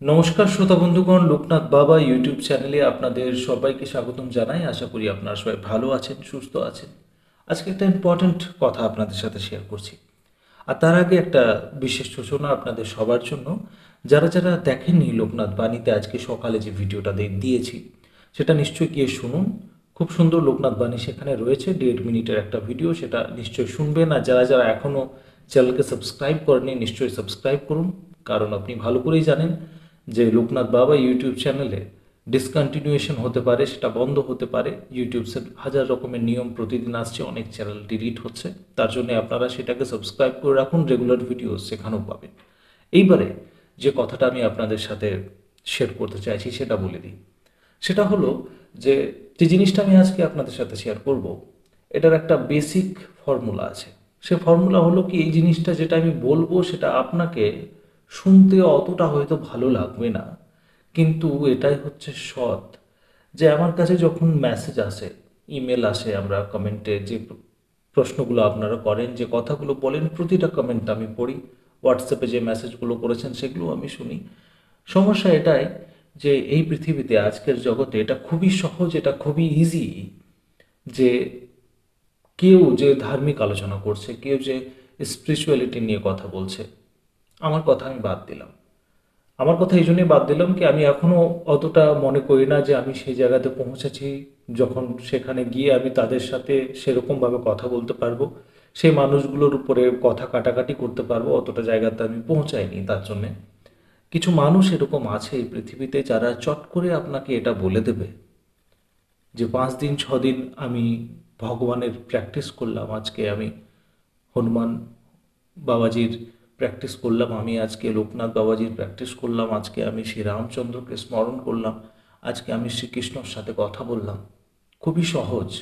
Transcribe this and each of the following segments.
নমস্কার শ্রোতা বন্ধুগণ, লোকনাথ বাবা ইউটিউব চ্যানেলে আপনাদের সবাইকে স্বাগতম জানাই। আশা করি আপনারা সবাই ভালো আছেন, সুস্থ আছেন। আজকে একটা ইম্পর্ট্যান্ট কথা আপনাদের সাথে শেয়ার করছি। আর তার আগে একটা বিশেষ সূচনা আপনাদের সবার জন্য। যারা যারা দেখেননি লোকনাথ বাণীতে আজকে সকালে যে ভিডিওটা দিয়েছি, সেটা নিশ্চয়ই গিয়ে শুনুন। খুব সুন্দর লোকনাথ বাণী সেখানে রয়েছে, দেড় মিনিটের একটা ভিডিও, সেটা নিশ্চয়ই শুনবেন। আর যারা যারা এখনও চ্যানেলকে সাবস্ক্রাইব করেনি নিশ্চয়ই সাবস্ক্রাইব করুন। কারণ আপনি ভালো করেই জানেন যে লোকনাথ বাবা ইউটিউব চ্যানেলে ডিসকন্টিনিউয়েশন হতে পারে, সেটা বন্ধ হতে পারে। ইউটিউবসের হাজার রকমের নিয়ম প্রতিদিন আসছে, অনেক চ্যানেল ডিলিট হচ্ছে। তার জন্য আপনারা সেটাকে সাবস্ক্রাইব করে রাখুন রেগুলার ভিডিও সেখানেও পাবেন। এইবারে যে কথাটা আমি আপনাদের সাথে শেয়ার করতে চাইছি, সেটা বলে দিই। সেটা হলো যে যে জিনিসটা আমি আজকে আপনাদের সাথে শেয়ার করব, এটার একটা বেসিক ফর্মুলা আছে। সে ফর্মুলা হলো কি, এই জিনিসটা যেটা আমি বলব, সেটা আপনাকে শুনতে অতটা হয়তো ভালো লাগবে না। কিন্তু এটাই হচ্ছে সৎ যে আমার কাছে যখন মেসেজ আসে ইমেল আসে আমরা কমেন্টে যে প্রশ্নগুলো আপনারা করেন, যে কথাগুলো বলেন, প্রতিটা কমেন্ট আমি পড়ি। হোয়াটসঅ্যাপে যে মেসেজগুলো করেছেন সেগুলো আমি শুনি। সমস্যা এটাই যে এই পৃথিবীতে আজকের জগতে এটা খুবই সহজ, এটা খুবই ইজি যে কেউ যে ধার্মিক আলোচনা করছে, কেউ যে স্পিরিচুয়ালিটি নিয়ে কথা বলছে আমার কথা আমি বাদ দিলাম। আমার কথা এই জন্যই বাদ দিলাম কি আমি এখনও অতটা মনে করি না যে আমি সেই জায়গাতে পৌঁছেছি, যখন সেখানে গিয়ে আমি তাদের সাথে সেরকমভাবে কথা বলতে পারব, সেই মানুষগুলোর উপরে কথা কাটাকাটি করতে পারব, অতটা জায়গাতে আমি পৌঁছাইনি তার জন্যে। কিছু মানুষ এরকম আছে এই পৃথিবীতে যারা চট করে আপনাকে এটা বলে দেবে যে পাঁচ দিন, ছ দিন আমি ভগবানের প্র্যাকটিস করলাম, আজকে আমি হনুমান বাবাজির প্র্যাকটিস করলাম আমি, আজকে লোকনাথ বাবাজির প্র্যাকটিস করলাম, আজকে আমি শ্রী রামচন্দ্রকে স্মরণ করলাম, আজকে আমি শ্রীকৃষ্ণর সাথে কথা বললাম। খুবই সহজ।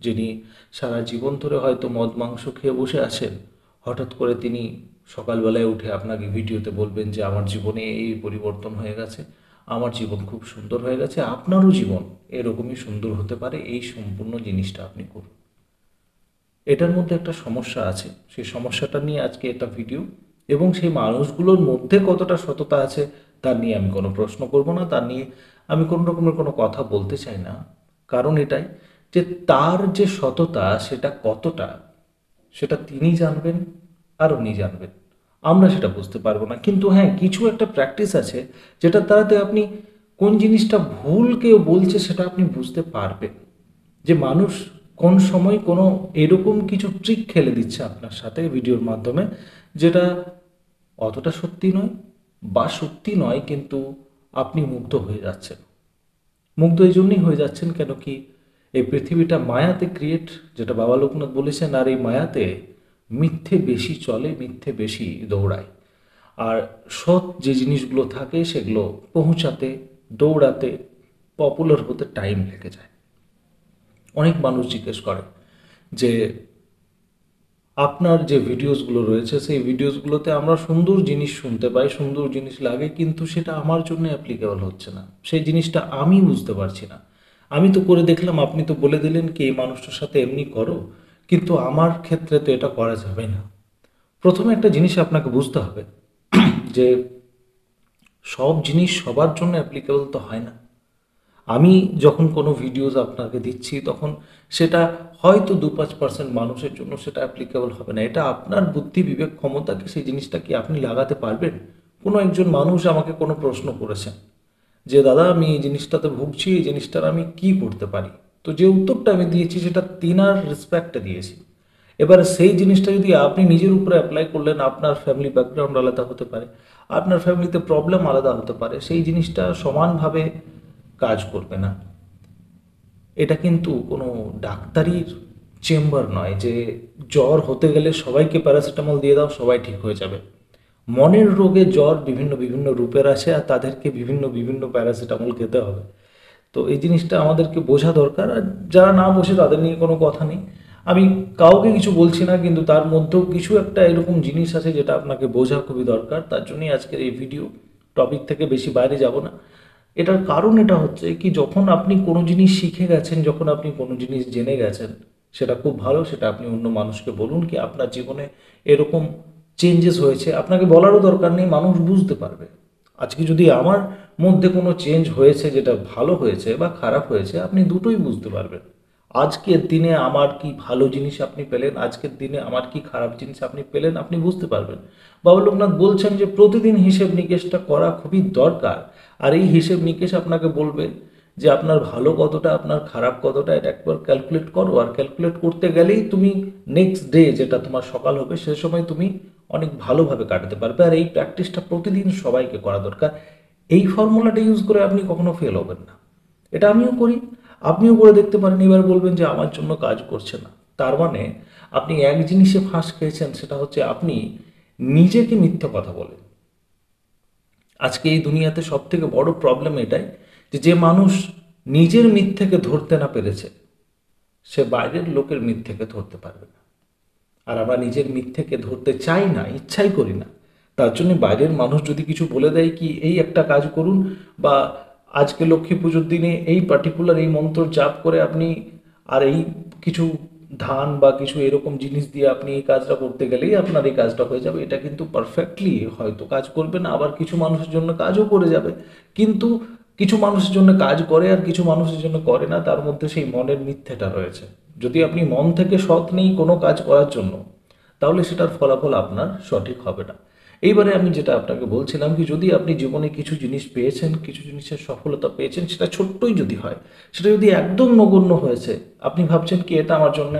যিনি সারা জীবন ধরে হয়তো মদ, মাংস খেয়ে বসে আছেন, হঠাৎ করে তিনি সকালবেলায় উঠে আপনাকে ভিডিওতে বলবেন যে, আমার জীবনে এই পরিবর্তন হয়ে গেছে, আমার জীবন খুব সুন্দর হয়ে গেছে, আপনারও জীবন এরকমই সুন্দর হতে পারে, এই সম্পূর্ণ জিনিসটা আপনি করুন। এটার মধ্যে একটা সমস্যা আছে। সেই সমস্যাটা নিয়ে আজকে এটা ভিডিও এবং সেই মানুষগুলোর মধ্যে কতটা সততা আছে তার নিয়ে আমি কোনো প্রশ্ন করব না তার নিয়ে আমি কোনো রকমের কোনো কথা বলতে চাই না। কারণ এটাই যে তার যে সততা সেটা কতটা, সেটা তিনি জানবেন আর উনি জানবেন। আমরা সেটা বুঝতে পারব না। কিন্তু হ্যাঁ কিছু একটা প্র্যাকটিস আছে যেটা তারাতে আপনি কোন জিনিসটা ভুল কেউ বলছে সেটা আপনি বুঝতে পারবেন। যে মানুষ কোন সময় কোনো এরকম কিছু ট্রিক খেলে দিচ্ছে আপনার সাথে ভিডিওর মাধ্যমে, যেটা অতটা সত্যি নয় বা সত্যি নয়, কিন্তু আপনি মুগ্ধ হয়ে যাচ্ছেন। মুগ্ধ এই জন্যই হয়ে যাচ্ছেন কেন কি এই পৃথিবীটা মায়াতে ক্রিয়েট যেটা বাবা লোকনাথ বলেছেন, আর এই মায়াতে মিথ্যে বেশি চলে, মিথ্যে বেশি দৌড়ায়। আর সৎ যে জিনিসগুলো থাকে, সেগুলো পৌঁছাতে, দৌড়াতে পপুলার হতে টাইম লেগে যায়। অনেক মানুষ জিজ্ঞেস করে যে, আপনার যে ভিডিওসগুলো রয়েছে, সেই ভিডিওসগুলোতে আমরা সুন্দর জিনিস শুনতে পাই, সুন্দর জিনিস লাগে, কিন্তু সেটা আমার জন্য অ্যাপ্লিকেবল হচ্ছে না। সেই জিনিসটা আমি বুঝতে পারছি না। আমি তো করে দেখলাম, আপনি তো বলে দিলেন কি, এই মানুষটার সাথে এমনি করো, কিন্তু আমার ক্ষেত্রে তো এটা করা যাবে না। প্রথমে একটা জিনিস আপনাকে বুঝতে হবে যে, সব জিনিস সবার জন্য অ্যাপ্লিকেবল তো হয় না। আমি যখন কোনো ভিডিওস আপনাকে দিচ্ছি, তখন সেটা হয়তো দু পাঁচ পার্সেন্ট মানুষের জন্য সেটা অ্যাপ্লিকেবল হবে না। এটা আপনার বুদ্ধি, বিবেক, ক্ষমতাকে, সেই জিনিসটা কি আপনি লাগাতে পারবেন। কোনো একজন মানুষ আমাকে কোনো প্রশ্ন করেছেন যে, দাদা, আমি এই জিনিসটাতে ভুগছি, এই জিনিসটার আমি কি করতে পারি? তো যে উত্তরটা আমি দিয়েছি, সেটা তিনার রেসপেক্টে দিয়েছি। এবারে সেই জিনিসটা যদি আপনি নিজের উপরে অ্যাপ্লাই করলেন, আপনার ফ্যামিলি ব্যাকগ্রাউন্ড আলাদা হতে পারে, আপনার ফ্যামিলিতে প্রবলেম আলাদা হতে পারে, সেই জিনিসটা সমানভাবে কাজ করবে না। এটা কিন্তু কোনো ডাক্তারির চেম্বার নয় যে জ্বর হতে গেলে সবাইকে প্যারাসিটামল দিয়ে দাও, সবাই ঠিক হয়ে যাবে। মনের রোগে জ্বর বিভিন্ন বিভিন্ন রূপের আছে আর তাদেরকে বিভিন্ন বিভিন্ন প্যারাসিটামল খেতে হবে। তো এই জিনিসটা আমাদেরকে বোঝা দরকার আর যারা না বসে তাদের নিয়ে কোনো কথা নেই। আমি কাউকে কিছু বলছি না, কিন্তু তার মধ্যেও কিছু একটা এরকম জিনিস আছে যেটা আপনাকে বোঝা খুবই দরকার। তার জন্যই আজকের এই ভিডিও টপিক থেকে বেশি বাইরে যাব না। এটার কারণ এটা হচ্ছে কি, যখন আপনি কোনো জিনিস শিখে গেছেন, যখন আপনি কোনো জিনিস জেনে গেছেন, সেটা খুব ভালো, সেটা আপনি অন্য মানুষকে বলুন কি, আপনার জীবনে এরকম চেঞ্জেস হয়েছে। আপনাকে বলারও দরকার নেই, মানুষ বুঝতে পারবে। আজকে যদি আমার মধ্যে কোনো চেঞ্জ হয়েছে, যেটা ভালো হয়েছে বা খারাপ হয়েছে, আপনি দুটোই বুঝতে পারবেন। আজকের দিনে আমার কি ভালো জিনিস আপনি পেলেন, আজকের দিনে আমার কি খারাপ জিনিস আপনি পেলেন, আপনি বুঝতে পারবেন। বাবা লোকনাথ বলছেন যে, প্রতিদিন হিসেব নিকেশটা করা খুবই দরকার। আর এই হিসেব নিকেশ আপনাকে বলবে যে আপনার ভালো কতটা, আপনার খারাপ কতটা, এটা একবার ক্যালকুলেট করো। আর ক্যালকুলেট করতে গেলেই তুমি নেক্সট ডে যেটা তোমার সকাল হবে, সে সময় তুমি অনেক ভালোভাবে কাটাতে পারবে। আর এই প্র্যাকটিসটা প্রতিদিন সবাইকে করা দরকার। এই ফর্মুলাটা ইউজ করে আপনি কখনো ফেল হবেন না। এটা আমিও করি। আপনিও করে দেখতে পারেন। এবার বলবেন যে আমার জন্য কাজ করছে না। তার মানে আপনি এক জিনিসে ফাঁস খেয়েছেন, সেটা হচ্ছে আপনি নিজেকে মিথ্যা কথা বলেন। আজকে এই দুনিয়াতে সব থেকে বড় প্রবলেম এটাই যে যে মানুষ নিজের মিথ্যেকে ধরতে না পেরেছে, সে বাইরের লোকের মিথ্যেকে ধরতে পারবে না। আর আমরা নিজের মিথ্যেকে ধরতে চাই না, ইচ্ছাই করি না। তার জন্য বাইরের মানুষ যদি কিছু বলে দেয় কি, এই একটা কাজ করুন বা, আজকে লক্ষ্মী পুজোর দিনে এই পার্টিকুলার এই মন্ত্র জাপ করে আপনি আর এই কিছু ধান বা কিছু এরকম জিনিস দিয়ে আপনি এই কাজটা করতে গেলেই আপনার এই কাজটা হয়ে যাবে। এটা কিন্তু পারফেক্টলি হয়তো কাজ করবে না, আবার কিছু মানুষের জন্য কাজও করে যাবে। কিন্তু কিছু মানুষের জন্য কাজ করে আর কিছু মানুষের জন্য করে না, তার মধ্যে সেই মনের মিথ্যেটা রয়েছে। যদি আপনি মন থেকে সৎ নেই কোনো কাজ করার জন্য, তাহলে সেটার ফলাফল আপনার সঠিক হবে না। এইবারে আমি যেটা আপনাকে বলছিলাম কি, যদি আপনি জীবনে কিছু জিনিস পেয়েছেন, কিছু জিনিসের সফলতা পেয়েছেন, সেটা ছোট্টই যদি হয়, সেটা যদি একদম নগণ্য হয়েছে, আপনি ভাবছেন কি, এটা আমার জন্য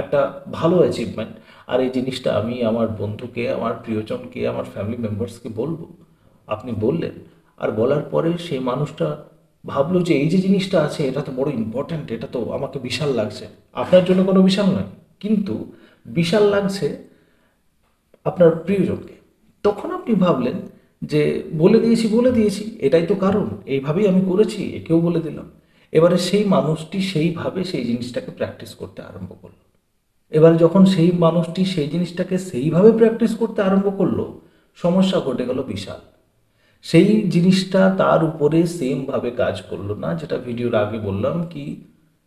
একটা ভালো অ্যাচিভমেন্ট আর এই জিনিসটা আমি আমার বন্ধুকে, আমার প্রিয়জনকে, আমার ফ্যামিলি মেম্বার্সকে বলব। আপনি বললেন, আর বলার পরে সেই মানুষটা ভাবলো যে এই যে জিনিসটা আছে, এটা তো বড় ইম্পর্ট্যান্ট এটা তো আমাকে বিশাল লাগছে। আপনার জন্য কোনো বিশাল নয়, কিন্তু বিশাল লাগছে আপনার প্রিয়জনকে। তখন আপনি ভাবলেন যে বলে দিয়েছি বলে দিয়েছি, এটাই তো কারণ, এইভাবেই আমি করেছি, একেও বলে দিলাম। এবারে সেই মানুষটি সেইভাবে সেই জিনিসটাকে প্র্যাকটিস করতে আরম্ভ করল। এবারে যখন সেই মানুষটি সেই জিনিসটাকে সেইভাবে প্র্যাকটিস করতে আরম্ভ করল, সমস্যা ঘটে গেল বিশাল। সেই জিনিসটা তার উপরে সেমভাবে কাজ করল না, যেটা ভিডিওর আগে বললাম কি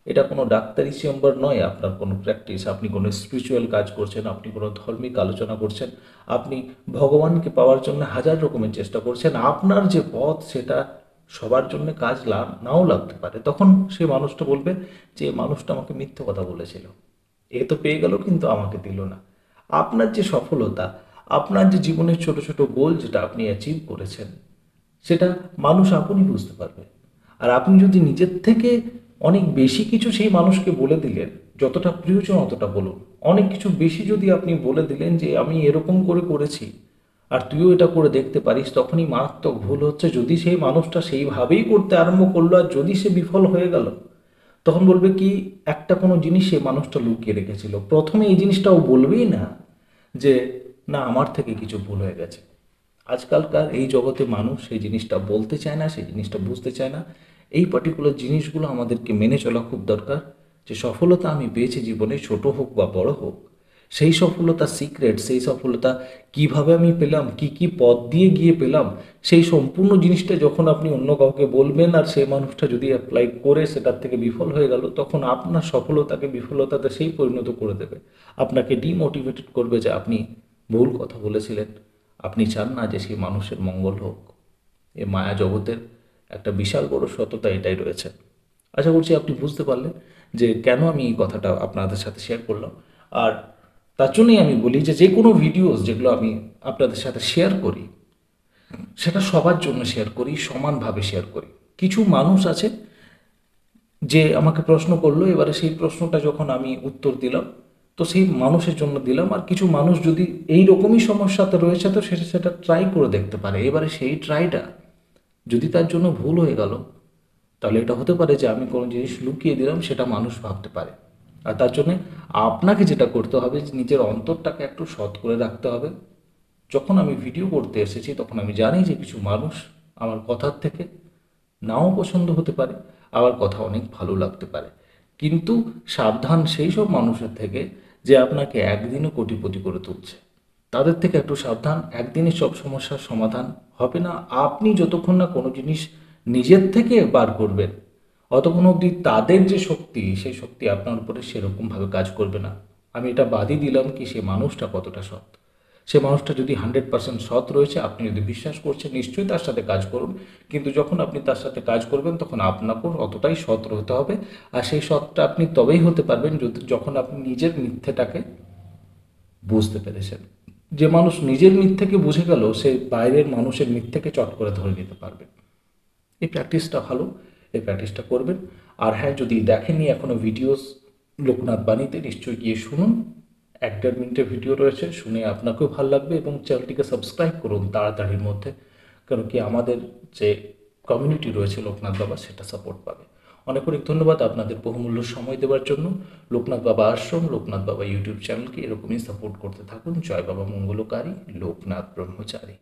এটা কোনো ডাক্তারি চেম্বার নয়, আপনার কোনো প্র্যাকটিস আপনি কোনো স্পিরিচুয়াল কাজ করছেন, আপনি কোনো ধর্মিক আলোচনা করছেন, আপনি ভগবানকে পাওয়ার জন্য হাজার রকমের চেষ্টা করছেন, আপনার যে পথ সেটা সবার জন্য কাজ নাও লাগতে পারে। তখন সেই মানুষটা বলবে যে, মানুষটা আমাকে মিথ্যে কথা বলেছিল। এ তো পেয়ে গেল, কিন্তু আমাকে দিল না। আপনার যে সফলতা, আপনার যে জীবনের ছোট ছোট গোল যেটা আপনি অ্যাচিভ করেছেন, সেটা মানুষ আপনি বুঝতে পারবে। আর আপনি যদি নিজের থেকে অনেক বেশি কিছু সেই মানুষকে বলে দিলেন, যতটা প্রয়োজন অতটা বলুন। অনেক কিছু বেশি যদি আপনি বলে দিলেন যে, আমি এরকম করে করেছি আর তুইও এটা করে দেখতে পারিস, তখনই মারাত্মক ভুল হচ্ছে। যদি সেই মানুষটা সেইভাবেই করতে আরম্ভ করল আর যদি সে বিফল হয়ে গেল, তখন বলবে কি, একটা কোনো জিনিস সে মানুষটা লুকিয়ে রেখেছিল। প্রথমে এই জিনিসটাও বলবেই না যে, না, আমার থেকে কিছু ভুল হয়ে গেছে। আজকালকার এই জগতে মানুষ সেই জিনিসটা বলতে চায় না, সেই জিনিসটা বুঝতে চায় না। এই পার্টিকুলার জিনিসগুলো আমাদেরকে মেনে চলা খুব দরকার, যে সফলতা আমি পেয়েছি জীবনে, ছোট হোক বা বড় হোক, সেই সফলতা সিক্রেট সেই সফলতা কীভাবে আমি পেলাম, কি কি পথ দিয়ে গিয়ে পেলাম, সেই সম্পূর্ণ জিনিসটা যখন আপনি অন্য কাউকে বলবেন আর সেই মানুষটা যদি অ্যাপ্লাই করে সেটার থেকে বিফল হয়ে গেল, তখন আপনার সফলতাকে বিফলতাতে সেই পরিণত করে দেবে। আপনাকে ডিমোটিভেটেড করবে যে আপনি ভুল কথা বলেছিলেন, আপনি চান না যে সেই মানুষের মঙ্গল হোক। এ মায়া জগতের একটা বিশাল বড় সততা এটাই রয়েছে। আশা করছি আপনি বুঝতে পারলেন যে কেন আমি এই কথাটা আপনাদের সাথে শেয়ার করলাম। আর তার জন্যই আমি বলি যে যে কোনো ভিডিওস যেগুলো আমি আপনাদের সাথে শেয়ার করি, সেটা সবার জন্য শেয়ার করি, সমানভাবে শেয়ার করি। কিছু মানুষ আছে যে আমাকে প্রশ্ন করল, এবারে সেই প্রশ্নটা যখন আমি উত্তর দিলাম, তো সেই মানুষের জন্য দিলাম। আর কিছু মানুষ যদি এই রকমই সমস্যাতে রয়েছে, তো সেটা সেটা ট্রাই করে দেখতে পারে। এবারে সেই ট্রাইটা যদি তার জন্য ভুল হয়ে গেল, তাহলে এটা হতে পারে যে আমি কোনো জিনিস লুকিয়ে দিলাম, সেটা মানুষ ভাবতে পারে। আর তার জন্যে আপনাকে যেটা করতে হবে, নিজের অন্তরটাকে একটু সৎ করে রাখতে হবে। যখন আমি ভিডিও করতে এসেছি, তখন আমি জানি যে কিছু মানুষ আমার কথার থেকে নাও পছন্দ হতে পারে, আবার কথা অনেক ভালো লাগতে পারে। কিন্তু সাবধান সেই সব মানুষের থেকে যে আপনাকে একদিনও কোটিপতি করে তুলছে। তাদের থেকে একটু সাবধান, একদিনে সব সমস্যার সমাধান হবে না। আপনি যতক্ষণ না কোনো জিনিস নিজের থেকে বার করবেন, অতক্ষণ অবধি তাদের যে শক্তি, সেই শক্তি আপনার উপরে সেরকমভাবে কাজ করবে না। আমি এটা বাদই দিলাম কি সে মানুষটা কতটা সৎ। সে মানুষটা যদি হান্ড্রেড পার্সেন্ট সৎ রয়েছে, আপনি যদি বিশ্বাস করছেন, নিশ্চয়ই তার সাথে কাজ করুন। কিন্তু যখন আপনি তার সাথে কাজ করবেন, তখন আপনাকেও অতটাই সৎ হতে হবে। আর সেই সৎটা আপনি তবেই হতে পারবেন যখন আপনি নিজের মিথ্যেটাকে বুঝতে পেরেছেন। যে মানুষ নিজের মিথ্যেকে বুঝে গেল, সে বাইরের মানুষের মিথ্যেকে চট করে ধরে নিতে পারবে। এই প্র্যাকটিসটা ভালো, এই প্র্যাকটিসটা করবেন। আর হ্যাঁ যদি দেখেননি এখনও ভিডিওস লোকনাথ বাণীতে নিশ্চয়ই গিয়ে শুনুন। এক দেড় মিনিটের ভিডিও রয়েছে, শুনে আপনাকেও ভালো লাগবে এবং চ্যানেলটিকে সাবস্ক্রাইব করুন তাড়াতাড়ির মধ্যে। কারণ কি আমাদের যে কমিউনিটি রয়েছে লোকনাথ বাবা, সেটা সাপোর্ট পাবে। অনেক অনেক ধন্যবাদ আপনাদের বহুমূল্য সময় দেওয়ার জন্য। লোকনাথ বাবা আশ্রম, লোকনাথ বাবা ইউটিউব চ্যানেলকে এরকমই সাপোর্ট করতে থাকুন। জয় বাবা মঙ্গলকারী, লোকনাথ ব্রহ্মচারী।